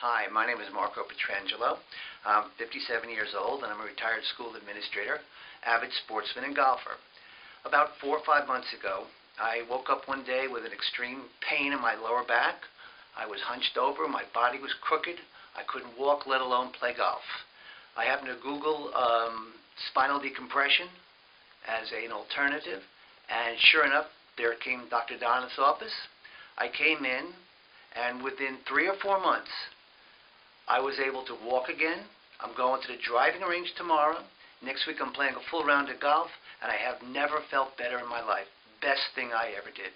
Hi, my name is Marco Petrangelo. I'm 57 years old and I'm a retired school administrator, avid sportsman and golfer. About four or five months ago, I woke up one day with an extreme pain in my lower back. I was hunched over, my body was crooked, I couldn't walk, let alone play golf. I happened to Google um, spinal decompression as an alternative, and sure enough, there came Dr. Donath's office. I came in, and within three or four months, I was able to walk again. I'm going to the driving range tomorrow. Next week, I'm playing a full round of golf, and I have never felt better in my life. Best thing I ever did.